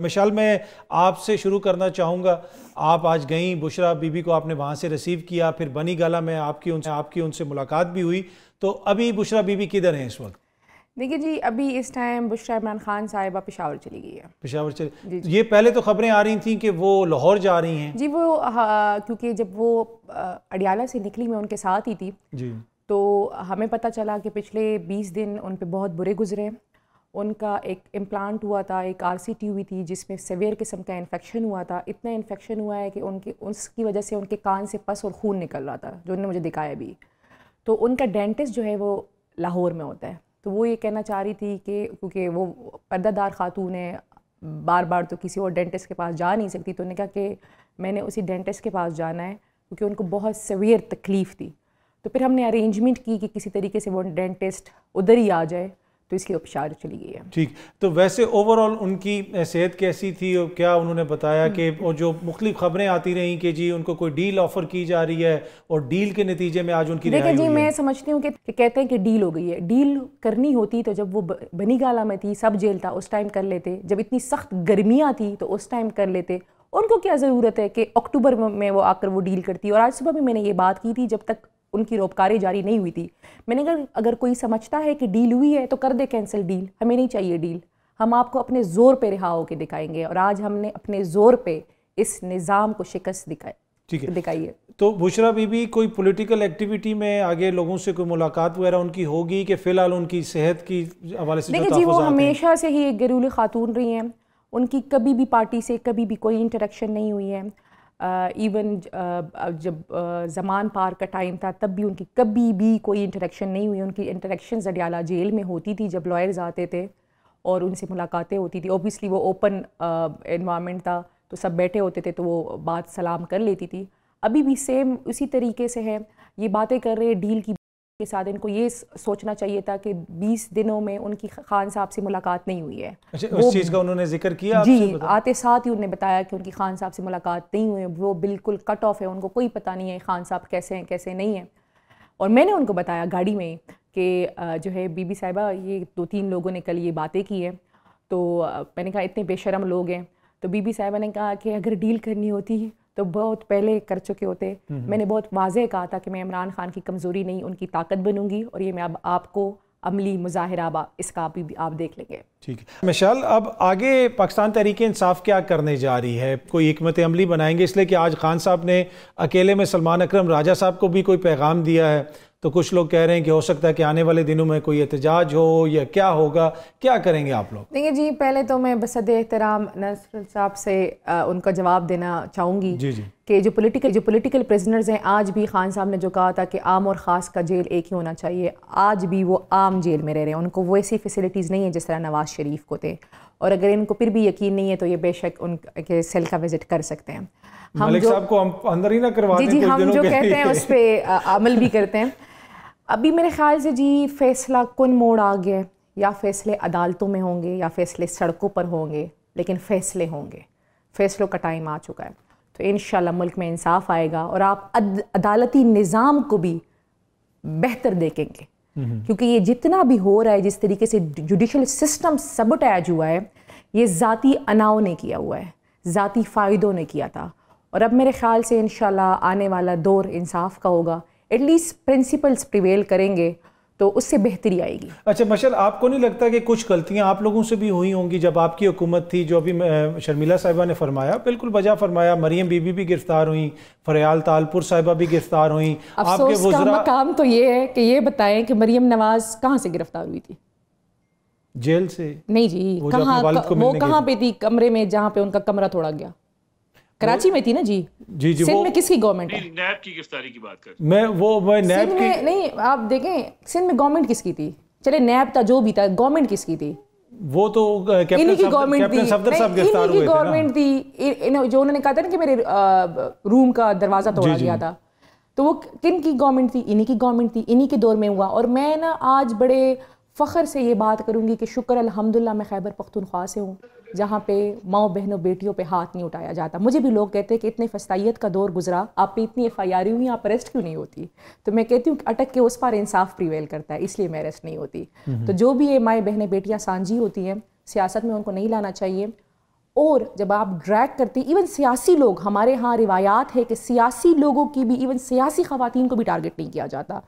मिशाल मैं आपसे शुरू करना चाहूँगा। आप आज गई बुशरा बीबी को आपने वहाँ से रिसीव किया फिर बनी गाला में आपकी उनसे आपकी उनसे मुलाकात भी हुई। तो अभी बुशरा बीबी किधर हैं इस वक्त? देखिए जी अभी इस टाइम बुशरा इमरान खान साहिबा पेशावर चली गई है। पेशावर चली ये पहले तो खबरें आ रही थी कि वो लाहौर जा रही हैं। जी वो क्योंकि जब वो अडियाला से निकली मैं उनके साथ ही थी। जी। तो हमें पता चला कि पिछले बीस दिन उन पर बहुत बुरे गुजरे। उनका एक इम्प्लांट हुआ था, एक आर सी टी हुई थी, जिसमें सेवियर किस्म का इन्फेक्शन हुआ था। इतना इन्फेक्शन हुआ है कि उनके, उसकी वजह से उनके कान से पस और खून निकल रहा था, जो उन्होंने मुझे दिखाया भी तो उनका डेंटिस्ट जो है वो लाहौर में होता है। तो वो ये कहना चाह रही थी कि, क्योंकि वो पर्दादार खातून है बार बार तो किसी और डेंटिस्ट के पास जा नहीं सकती। तो उन्होंने कहा कि मैंने उसी डेंटिस्ट के पास जाना है, क्योंकि उनको बहुत सवियर तकलीफ़ थी। तो फिर हमने अरेंजमेंट की कि किसी तरीके से वो डेंटिस्ट उधर ही आ जाए। तो इसकी उपचार चली गई है। ठीक तो वैसे ओवरऑल उनकी सेहत कैसी थी और क्या उन्होंने बताया कि और। जो मुख्तलिफ़ खबरें आती रहीं कि जी उनको कोई डील ऑफ़र की जा रही है और डील के नतीजे में आज उनकी देखिए जी मैं समझती हूँ कि, कहते हैं कि डील हो गई है। डील करनी होती तो जब वो बनी गाला में थी सब जेल था उस टाइम कर लेते। जब इतनी सख्त गर्मियाँ थी तो उस टाइम कर लेते। उनको क्या ज़रूरत है कि अक्टूबर में वो आकर वो डील करती और आज सुबह भी मैंने ये बात की थी जब तक उनकी रोपकारी जारी नहीं हुई थी। मैंने कहा अगर कोई समझता है कि डील हुई है तो कर दे कैंसिल डील हमें नहीं चाहिए डील हम आपको अपने ज़ोर पे रिहा होकर दिखाएँगे और आज हमने अपने ज़ोर पे इस निज़ाम को शिकस्त दिखाए ठीक है। दिखाई है। तो बुशरा बीबी कोई पॉलिटिकल एक्टिविटी में आगे लोगों से कोई मुलाकात वगैरह उनकी होगी कि फ़िलहाल उनकी सेहत की हवाले से देखिए जी वो हमेशा से ही एक घरेलू खातून रही हैं। उनकी कभी भी पार्टी से कभी भी कोई इंटरेक्शन नहीं हुई है। इवन जब ज़मान पार का टाइम था, तब भी उनकी कभी भी कोई इंटरेक्शन नहीं हुई। उनकी इंटरेक्शन अडियाला जेल में होती थी जब लॉयर्स आते थे और उनसे मुलाकातें होती थी। ओबियसली वो ओपन इन्वामेंट था तो सब बैठे होते थे तो वो बात सलाम कर लेती थी। अभी भी सेम उसी तरीके से है। ये बातें कर रहे डील की के साथ इनको ये सोचना चाहिए था कि 20 दिनों में उनकी खान साहब से मुलाकात नहीं हुई है। अच्छा, उस चीज़ का उन्होंने ज़िक्र किया जी आते साथ ही उन्होंने बताया कि उनकी खान साहब से मुलाकात नहीं हुई है। वो बिल्कुल कट ऑफ़ है उनको कोई पता नहीं है खान साहब कैसे हैं कैसे नहीं हैं। और मैंने उनको बताया गाड़ी में कि जो है बीबी साहिबा ये दो तीन लोगों ने कल ये बातें की हैं। तो मैंने कहा इतने बेशरम लोग हैं। तो बीबी साहिबा ने कहा कि अगर डील करनी होती तो बहुत पहले कर चुके होते। हम्म, हम्म। मैंने बहुत वाजह कहा था कि मैं इमरान खान की कमज़ोरी नहीं उनकी ताकत बनूँगी और ये मैं अब आपको अमली मुजाहरा इसका भी आप देख लेंगे। ठीक है। मिशाल अब आगे पाकिस्तान तहरीक इंसाफ क्या करने जा रही है? कोई हमत अमली बनाएँगे इसलिए कि आज खान साहब ने अकेले में सलमान अकरम राजा साहब को भी कोई पैगाम दिया है। तो कुछ लोग कह रहे हैं कि हो सकता है कि आने वाले दिनों में कोई एहतजाज हो या क्या होगा क्या करेंगे आप लोग? देखिए जी पहले तो मैं बसद एहतराम नसर साहब से आ, उनका जवाब देना चाहूँगी जी जी। कि जो पॉलिटिकल जो पॉलिटिकल प्रिजनर्स हैं आज भी खान साहब ने जो कहा था कि आम और ख़ास का जेल एक ही होना चाहिए आज भी वो आम जेल में रह रहे हैं। उनको वैसी फैसिलिटीज़ नहीं है जिस तरह नवाज़ शरीफ को थे। और अगर इनको फिर भी यकीन नहीं है तो ये बेशक उनके सेल का विज़िट कर सकते हैं। हम जो को हम अंदर ही ना करवा जी जी हम जो कहते हैं उस पर अमल भी करते हैं। अभी मेरे ख्याल से जी फैसला कौन मोड़ आ गया या फैसले अदालतों में होंगे या फैसले सड़कों पर होंगे? लेकिन फ़ैसले होंगे। फ़ैसलों का टाइम आ चुका है। तो इन मुल्क में इंसाफ आएगा और आप अद, अदालती निज़ाम को भी बेहतर देखेंगे। क्योंकि ये जितना भी हो रहा है जिस तरीके से जुडिशल सिस्टम सबटैज हुआ है ये ज़ाती अनाव ने किया हुआ है। ज़ाती फ़ायदों ने किया था। और अब मेरे ख्याल से इन आने वाला दौर इंसाफ का होगा। एटलीस्ट प्रिंसिपल्स प्रिवेल करेंगे तो उससे बेहतरी आएगी। अच्छा मशल आपको नहीं लगता कि कुछ गलतियाँ आप लोगों से भी हुई होंगी जब आपकी हुकूमत थी जो अभी शर्मिला साहिबा ने फरमाया? बिल्कुल बजा फरमाया मरियम बीबी भी गिरफ़्तार हुई फरियाल तालपुर साहिबा भी गिरफ़्तार हुई। आपके का काम तो ये है कि ये बताएँ कि मरियम नवाज़ कहाँ से गिरफ़्तार हुई थी? जेल से? नहीं जी कहाँ वो कहाँ पे थी कमरे में जहाँ पे उनका कमरा तोड़ा गया? कराची में थी ना जी। जी जी सिंध में किसकी गवर्नमेंट है? नैब की गिरफ्तारी की बात कर मैं वो मैं नैब की नहीं आप देखें सिंध में गवर्नमेंट किसकी थी? चले नैब था जो भी था गवर्नमेंट किसकी थी? वो तो इन्हीं की गवर्नमेंट थी। इन्हीं की गवर्नमेंट थी जो उन्होंने कहा था ना कि मेरे रूम का दरवाज़ा तोड़ा गया था। तो वो किन की गवर्नमेंट थी? इन्हीं की गवर्नमेंट थी इन्हीं के दौर में हुआ। और मैं ना आज बड़े फ़ख्र से ये बात करूँगी कि शुक्र अल्हम्दुलिल्लाह मैं खैबर पख्तूनख्वा से हूँ। जहाँ पे माओ बहनों बेटियों पे हाथ नहीं उठाया जाता। मुझे भी लोग कहते हैं कि इतने फस्ताइत का दौर गुजरा आप पे इतनी एफ़ आई आर हुई आप अरेस्ट क्यों नहीं होती? तो मैं कहती हूँ अटक के उस पर इंसाफ प्रिवेल करता है इसलिए मैं अरेस्ट नहीं होती। तो जो भी ये माए बहनें बेटियाँ सांझी होती हैं सियासत में उनको नहीं लाना चाहिए। और जब आप ड्रैग करते इवन सियासी लोग हमारे यहाँ रिवायात है कि सियासी लोगों की भी इवन सियासी खातन को भी टारगेट नहीं किया जाता।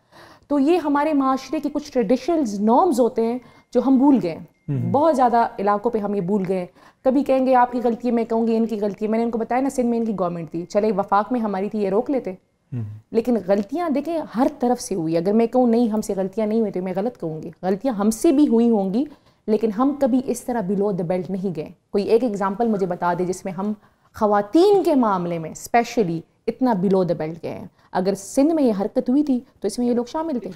तो ये हमारे माशरे के कुछ ट्रेडिशनल नॉर्म्स होते हैं जो हम भूल गए। बहुत ज़्यादा इलाकों पे हम ये भूल गए कभी कहेंगे आपकी गलती है मैं कहूँगी इनकी गलती है। मैंने इनको बताया ना सिंध में इनकी गवर्नमेंट थी। चले वफाक में हमारी थी ये रोक लेते। हम्म। लेकिन गलतियाँ देखें हर तरफ़ से हुई। अगर मैं कहूँ नहीं हमसे गलतियाँ नहीं हुई तो मैं गलत कहूँगी। गलतियाँ हमसे भी हुई होंगी लेकिन हम कभी इस तरह बिलो द बेल्ट नहीं गए। कोई एक एग्ज़ाम्पल मुझे बता दे जिसमें हम खातन के मामले में स्पेशली इतना बिलो द बेल्ट गए हैं। अगर सिंध में ये हरकत हुई थी तो इसमें ये लोग शामिल थे।